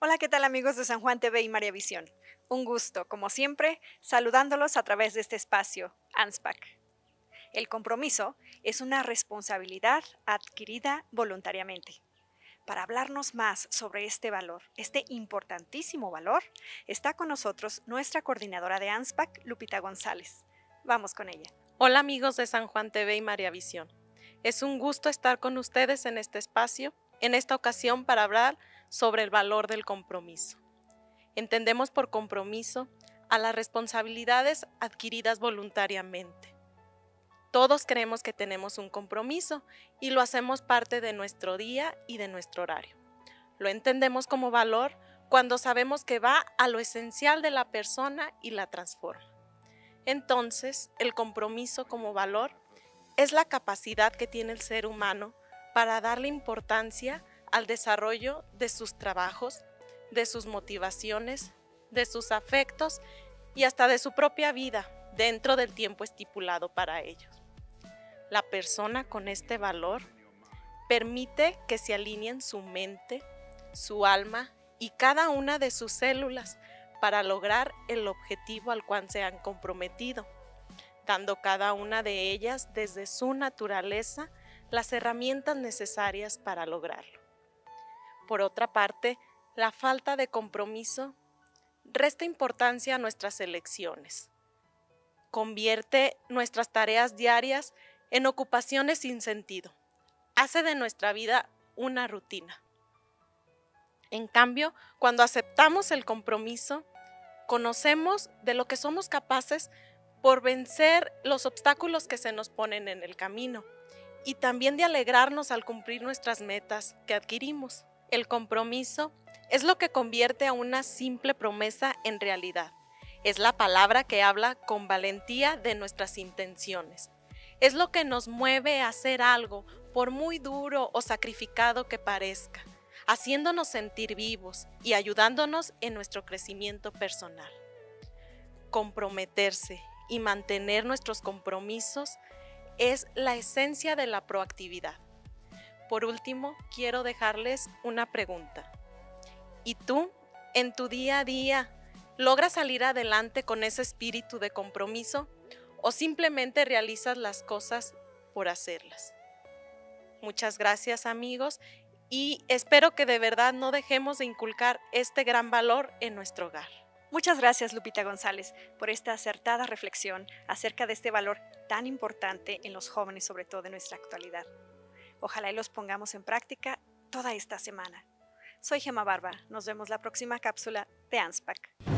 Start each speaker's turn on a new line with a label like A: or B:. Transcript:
A: Hola, ¿qué tal amigos de San Juan TV y María Visión? Un gusto, como siempre, saludándolos a través de este espacio, ANSPAC. El compromiso es una responsabilidad adquirida voluntariamente. Para hablarnos más sobre este valor, este importantísimo valor, está con nosotros nuestra coordinadora de ANSPAC, Lupita González. Vamos con ella.
B: Hola amigos de San Juan TV y María Visión. Es un gusto estar con ustedes en este espacio, en esta ocasión para hablar sobre el valor del compromiso. Entendemos por compromiso a las responsabilidades adquiridas voluntariamente. Todos creemos que tenemos un compromiso y lo hacemos parte de nuestro día y de nuestro horario. Lo entendemos como valor cuando sabemos que va a lo esencial de la persona y la transforma. Entonces, el compromiso como valor es la capacidad que tiene el ser humano para darle importancia al desarrollo de sus trabajos, de sus motivaciones, de sus afectos y hasta de su propia vida dentro del tiempo estipulado para ellos. La persona con este valor permite que se alineen su mente, su alma y cada una de sus células para lograr el objetivo al cual se han comprometido, dando cada una de ellas desde su naturaleza las herramientas necesarias para lograrlo. Por otra parte, la falta de compromiso resta importancia a nuestras elecciones. Convierte nuestras tareas diarias en ocupaciones sin sentido. Hace de nuestra vida una rutina. En cambio, cuando aceptamos el compromiso, conocemos de lo que somos capaces por vencer los obstáculos que se nos ponen en el camino y también de alegrarnos al cumplir nuestras metas que adquirimos. El compromiso es lo que convierte a una simple promesa en realidad. Es la palabra que habla con valentía de nuestras intenciones. Es lo que nos mueve a hacer algo, por muy duro o sacrificado que parezca, haciéndonos sentir vivos y ayudándonos en nuestro crecimiento personal. Comprometerse y mantener nuestros compromisos es la esencia de la proactividad. Por último, quiero dejarles una pregunta. ¿Y tú, en tu día a día, logras salir adelante con ese espíritu de compromiso o simplemente realizas las cosas por hacerlas? Muchas gracias amigos y espero que de verdad no dejemos de inculcar este gran valor en nuestro hogar.
A: Muchas gracias Lupita González por esta acertada reflexión acerca de este valor tan importante en los jóvenes, sobre todo en nuestra actualidad. Ojalá y los pongamos en práctica toda esta semana. Soy Gema Barba. Nos vemos la próxima cápsula de ANSPAC.